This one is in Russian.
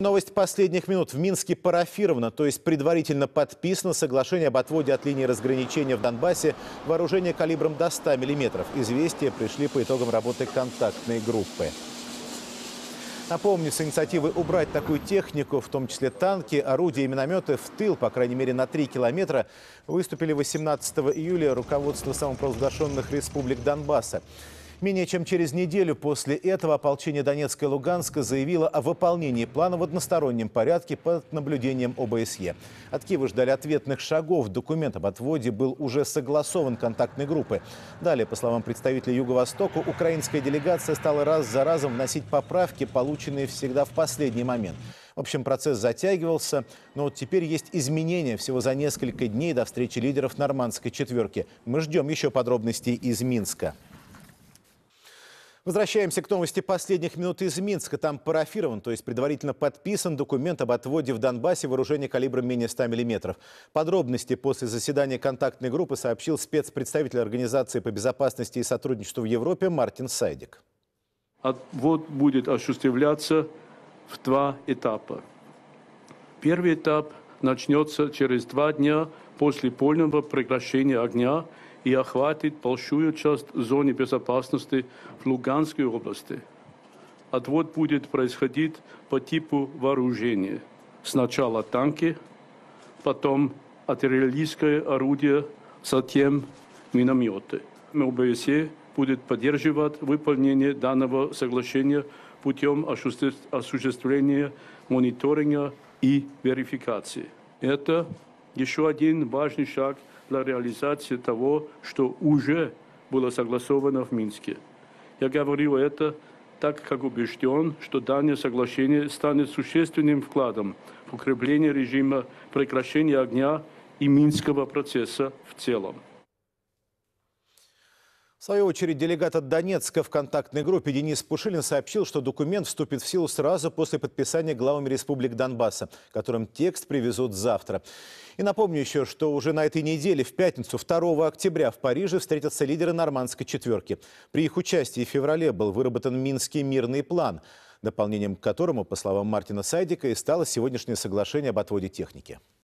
Новость последних минут. В Минске парафировано, то есть предварительно подписано соглашение об отводе от линии разграничения в Донбассе вооружения калибром до 100 мм. Известия пришли по итогам работы контактной группы. Напомню, с инициативой убрать такую технику, в том числе танки, орудия и минометы, в тыл, по крайней мере, на 3 километра, выступили 18 июля руководство самопровозглашенных республик Донбасса. Менее чем через неделю после этого ополчение Донецка и Луганска заявило о выполнении плана в одностороннем порядке под наблюдением ОБСЕ. От Киева ждали ответных шагов. Документ об отводе был уже согласован контактной группы. Далее, по словам представителя Юго-Востока, украинская делегация стала раз за разом вносить поправки, полученные всегда в последний момент. В общем, процесс затягивался, но вот теперь есть изменения всего за несколько дней до встречи лидеров нормандской четверки. Мы ждем еще подробностей из Минска. Возвращаемся к новости последних минут из Минска. Там парафирован, то есть предварительно подписан документ об отводе в Донбассе вооружения калибром менее 100 мм. Подробности после заседания контактной группы сообщил спецпредставитель Организации по безопасности и сотрудничеству в Европе Мартин Сайдик. Отвод будет осуществляться в два этапа. Первый этап начнется через два дня после полного прекращения огня – и охватит большую часть зоны безопасности в Луганской области. Отвод будет происходить по типу вооружения. Сначала танки, потом артиллерийское орудие, затем минометы. ОБСЕ будет поддерживать выполнение данного соглашения путем осуществления мониторинга и верификации. Это еще один важный шаг – для реализации того, что уже было согласовано в Минске. Я говорю это так как убежден, что данное соглашение станет существенным вкладом в укрепление режима прекращения огня и Минского процесса в целом. В свою очередь, делегат от Донецка в контактной группе Денис Пушилин сообщил, что документ вступит в силу сразу после подписания главами республик Донбасса, которым текст привезут завтра. И напомню еще, что уже на этой неделе, в пятницу, 2 октября, в Париже встретятся лидеры нормандской четверки. При их участии в феврале был выработан Минский мирный план, дополнением к которому, по словам Мартина Сайдика, и стало сегодняшнее соглашение об отводе техники.